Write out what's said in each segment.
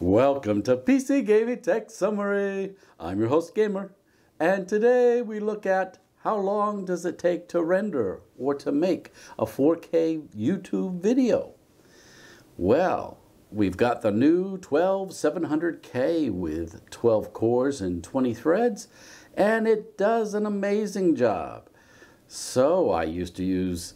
Welcome to PC Gaming Tech Summary. I'm your host Gamer, and today we look at how long does it take to render or to make a 4K YouTube video. Well, we've got the new 12700K with 12 cores and 20 threads, and it does an amazing job. So I used to use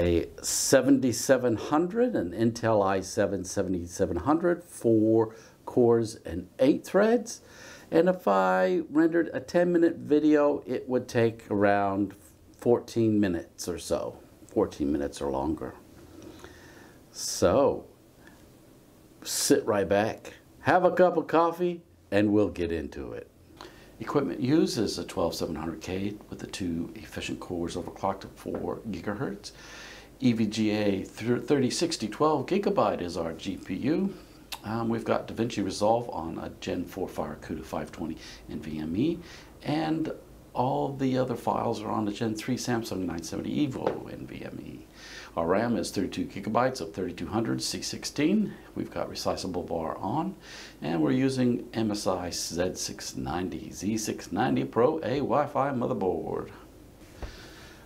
a 7700, an Intel i7 7700, four cores and eight threads. And if I rendered a 10 minute video, it would take around 14 minutes or so, 14 minutes or longer. So sit right back, have a cup of coffee, and we'll get into it. Equipment used is a 12700K with the two efficient cores overclocked at 4 gigahertz. EVGA 3060 12 gigabyte is our GPU. Um, we've got DaVinci Resolve on a Gen 4 FireCuda 520 NVMe, and all the other files are on the Gen 3 Samsung 970 EVO NVMe. Our RAM is 32 gigabytes of 3200 C16. We've got resizable bar on, and we're using MSI Z690 Z690 Pro A Wi-Fi motherboard.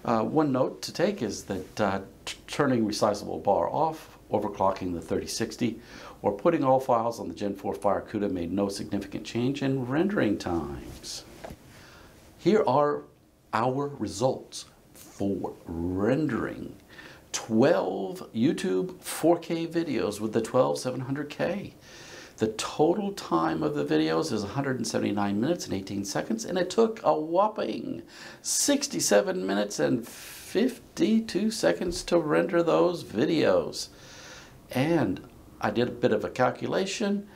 Uh, one note to take is that uh, turning resizable bar off, overclocking the 3060, or putting all files on the Gen 4 FireCuda made no significant change in rendering times. Here are our results for rendering 12 YouTube 4K videos with the 12700K. The total time of the videos is 179 minutes and 18 seconds, and it took a whopping 67 minutes and 52 seconds to render those videos. And I did a bit of a calculation,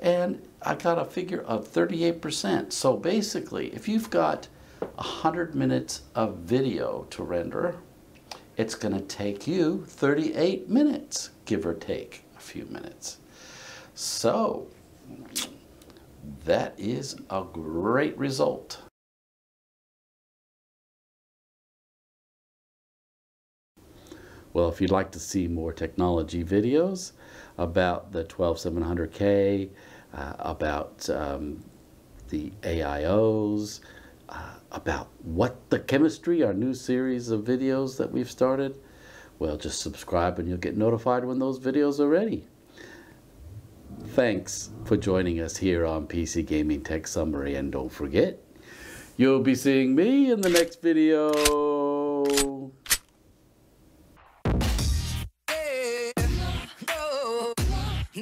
and I got a figure of 38%. So basically, if you've got 100 minutes of video to render, it's going to take you 38 minutes, give or take a few minutes. So that is a great result. Well, if you'd like to see more technology videos about the 12700K, uh, about um, the AIOs, uh, about what the chemistry, our new series of videos that we've started, well, just subscribe and you'll get notified when those videos are ready. Thanks for joining us here on PC Gaming Tech Summary, and don't forget, you'll be seeing me in the next video.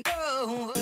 No!